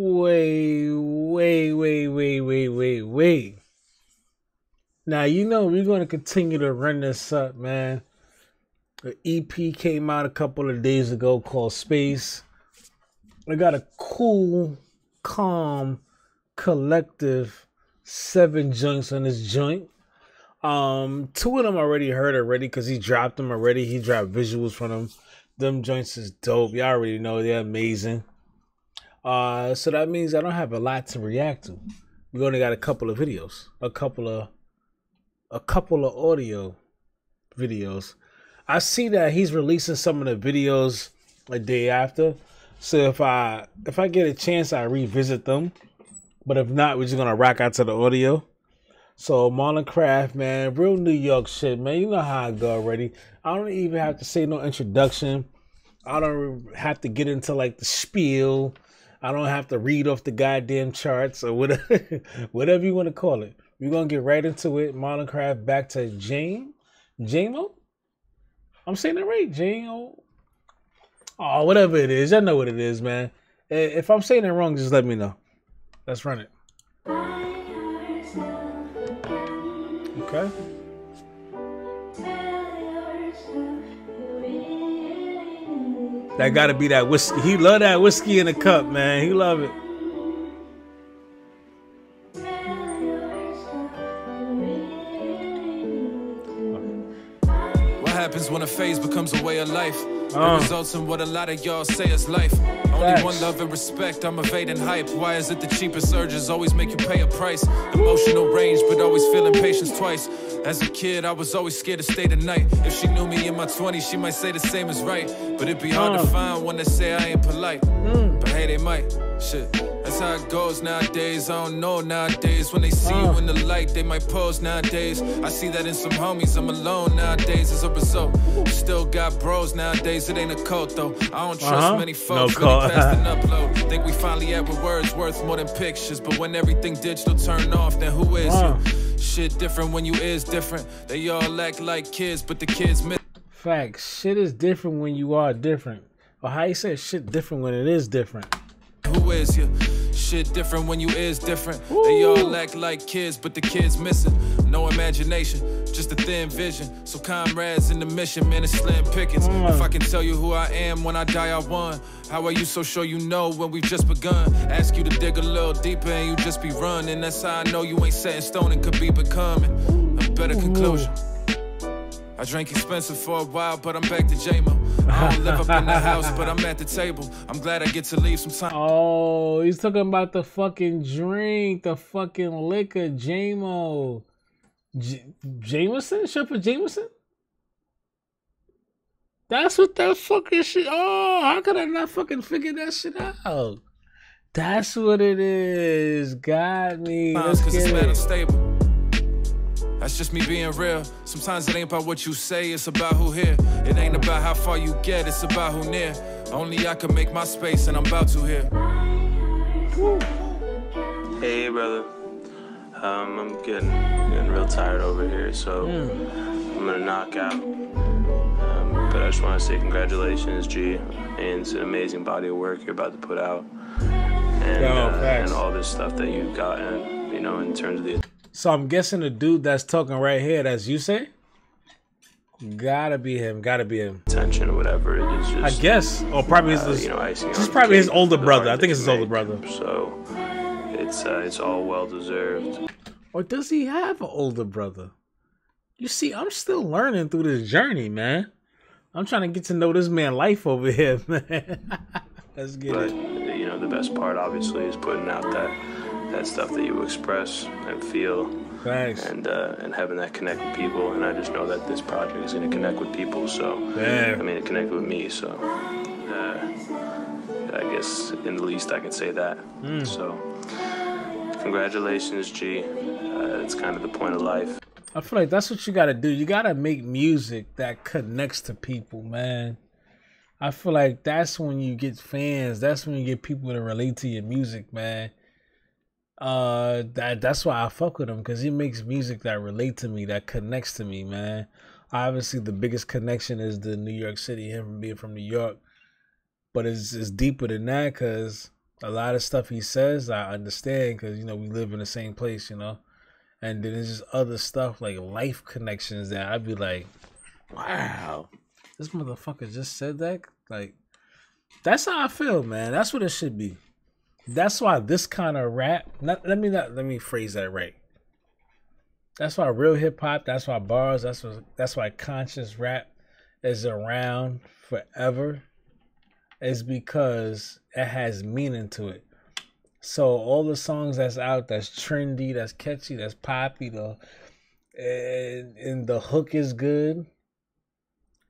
Wait, wait, wait, wait, wait, wait, wait. Now you know we're gonna continue to run this up, man. The EP came out a couple of days ago called Space. I got a cool, calm, collective seven joints on this joint. Um, two of them already heard already because he dropped them already. He dropped visuals from them. Them joints is dope. Y'all already know they're amazing. Uh, so that means I don't have a lot to react to. We only got a couple of videos, a couple of, a couple of audio videos. I see that he's releasing some of the videos a day after. So if I if I get a chance, I revisit them. But if not, we're just gonna rock out to the audio. So Marlon Craft, man, real New York shit, man. You know how I go already. I don't even have to say no introduction. I don't have to get into like the spiel. I don't have to read off the goddamn charts or whatever, whatever you want to call it. We're gonna get right into it. Marlon Craft back to Jane, Jamo. I'm saying it right, Jane. Oh, whatever it is, I know what it is, man. If I'm saying it wrong, just let me know. Let's run it. Okay. That gotta be that whiskey. He love that whiskey in a cup, man. He love it. What happens when a phase becomes a way of life? Uh. It results in what a lot of y'all say is life. Only Facts. one love and respect, I'm evading hype. Why is it the cheapest urges always make you pay a price? Emotional range, but always feeling patience twice. As a kid, I was always scared to stay the night. If she knew me in my 20s, she might say the same is right. But it'd be hard to find one that say I ain't polite. Mm. But hey, they might. Shit. That's how it goes nowadays. I don't know nowadays. When they see uh. you in the light, they might pose nowadays. I see that in some homies. I'm alone nowadays as a result. Still got bros nowadays. It ain't a cult though. I don't trust uh -huh. many folks. No really fast and upload. Think we finally at with words worth more than pictures. But when everything digital turn off, then who is uh. you? Shit different when you is different. They all act like kids, but the kids miss. Facts. Shit is different when you are different. Or how you say shit different when it is different. Is you? Shit different when you is different. Ooh. They all act like kids, but the kids missing. No imagination, just a thin vision. So comrades in the mission, man, it's slim pickings. Mm. If I can tell you who I am when I die, I won. How are you so sure you know when we've just begun? Ask you to dig a little deeper and you just be running. That's how I know you ain't set in stone and could be becoming a better conclusion. I drank expensive for a while, but I'm back to Jame-o. I don't live up in the house, but I'm at the table. I'm glad I get to leave some time. Oh, he's talking about the fucking drink, the fucking liquor, Jame-o. J- Jameson? Shepard Jameson? That's what that fucking shit. Oh, how could I not fucking figure that shit out? That's what it is. Got me. Let's get it's it. Stable. That's just me being real. Sometimes it ain't about what you say, it's about who here. It ain't about how far you get, it's about who near. Only I can make my space, and I'm about to here. Hey, brother. Um, I'm getting getting real tired over here, so mm. I'm gonna knock out. Um, but I just want to say congratulations, G, and it's an amazing body of work you're about to put out, and, Yo, uh, and all this stuff that you've gotten, you know, in terms of the. So I'm guessing the dude that's talking right here, that's you say? Gotta be him. Gotta be him. Attention or whatever it is. Just, I guess, or probably uh, his. You know, He's probably his older brother. I think it's his older brother. So it's uh, it's all well deserved. Or does he have an older brother? You see, I'm still learning through this journey, man. I'm trying to get to know this man life over here, man. Let's get but, it. You know, the best part obviously is putting out that that stuff that you express and feel. Thanks. And uh, and having that connect with people, and I just know that this project is going to connect with people. So Damn. I mean, it connected with me. So uh, I guess in the least I can say that. Mm. So congratulations, G. Uh, it's kind of the point of life. I feel like that's what you got to do. You got to make music that connects to people, man. I feel like that's when you get fans. That's when you get people to relate to your music, man uh that that's why I fuck with him because he makes music that relate to me, that connects to me, man. Obviously, the biggest connection is the New York City, him being from New York, but it's it's deeper than that because a lot of stuff he says I understand because you know we live in the same place, you know. And then there's just other stuff like life connections that I'd be like, wow, this motherfucker just said that. Like, that's how I feel, man. That's what it should be. That's why this kind of rap. Not, let me not let me phrase that right. That's why real hip hop. That's why bars. That's what. That's why conscious rap is around forever. Is because it has meaning to it. So all the songs that's out, that's trendy, that's catchy, that's poppy, the and, and the hook is good.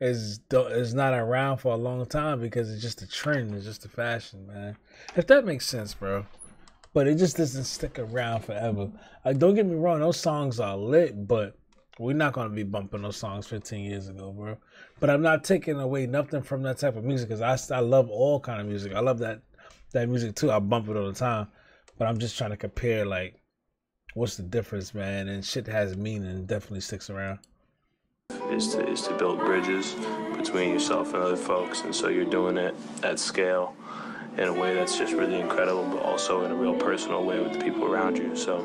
Is is not around for a long time because it's just a trend. It's just a fashion, man. If that makes sense, bro. But it just doesn't stick around forever. Like, don't get me wrong, those songs are lit, but we're not gonna be bumping those songs 15 years ago, bro. But I'm not taking away nothing from that type of music because I I love all kind of music. I love that that music too. I bump it all the time. But I'm just trying to compare like what's the difference, man? And shit has meaning, definitely sticks around. Is to is to build bridges between yourself and other folks, and so you're doing it at scale in a way that's just really incredible, but also in a real personal way with the people around you. So,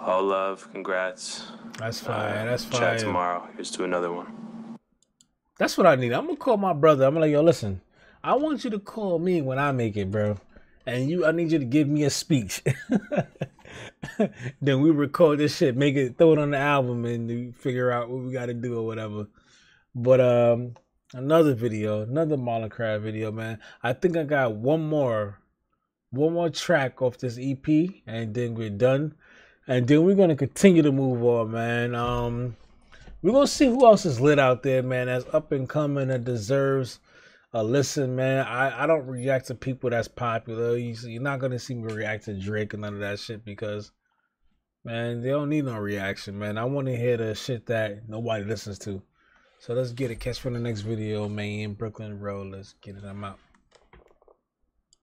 all love, congrats. That's fine. Uh, that's fine. Chat tomorrow. Here's to another one. That's what I need. I'm gonna call my brother. I'm gonna like, yo, listen. I want you to call me when I make it, bro. And you, I need you to give me a speech. then we record this shit, make it, throw it on the album, and figure out what we got to do or whatever. But um, another video, another Marlon Craft video, man. I think I got one more, one more track off this EP, and then we're done. And then we're gonna continue to move on, man. Um, we're gonna see who else is lit out there, man. That's up and coming that deserves a listen, man. I I don't react to people that's popular. You, you're not gonna see me react to Drake and none of that shit because, man, they don't need no reaction, man. I want to hear the shit that nobody listens to. So let's get it. Catch for the next video, man. Brooklyn Road. Let's get it. I'm out.